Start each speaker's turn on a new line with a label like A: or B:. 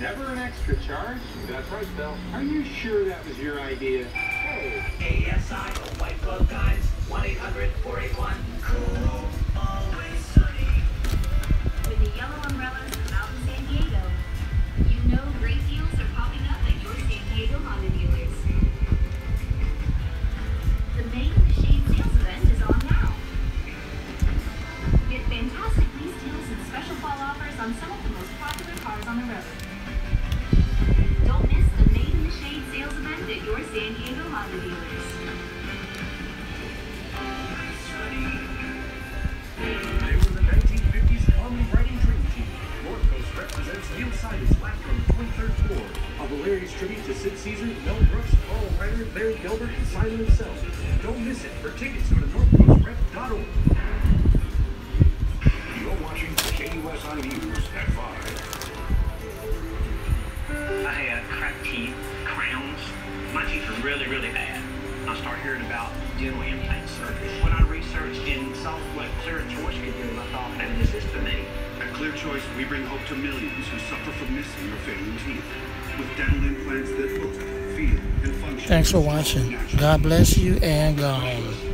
A: Never an extra charge?
B: That's right, Bill.
A: Are you sure that was your idea?
C: Hey. ASI, the White Glove Guys, 1-800-481-COOL. Always sunny.
D: With the yellow umbrellas come out in San Diego, you know great deals are popping up at your San Diego Honda dealers. The Made in sales event is on now. Get fantastic lease deals and special fall offers on some of the most popular cars on the road. San Diego Honda dealers.
E: They were the 1950s common writing dream team. North Coast Rep presents Neil Simon's laughter on the 23rd floor. A hilarious tribute to Sid Caesar, Mel Brooks, and. Don't miss it. For tickets, go to northcoastrep.org.
F: You're watching KUSI
G: really, really bad. I start hearing about dental implant surgery. When I researched and saw what Clear Choice could do, I thought, maybe this is for me.
F: At Clear Choice, we bring hope to millions who suffer from missing or failing teeth. With dental implants that look, feel, and function.
H: Thanks for watching. God bless you and gone.